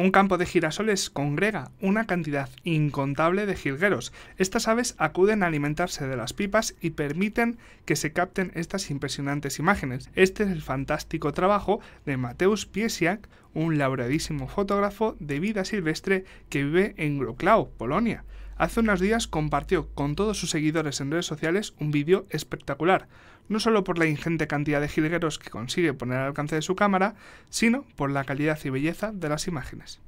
Un campo de girasoles congrega una cantidad incontable de jilgueros. Estas aves acuden a alimentarse de las pipas y permiten que se capten estas impresionantes imágenes. Este es el fantástico trabajo de Mateusz Piesiak, un laureadísimo fotógrafo de vida silvestre que vive en Wrocław, Polonia. Hace unos días compartió con todos sus seguidores en redes sociales un vídeo espectacular, no solo por la ingente cantidad de jilgueros que consigue poner al alcance de su cámara, sino por la calidad y belleza de las imágenes.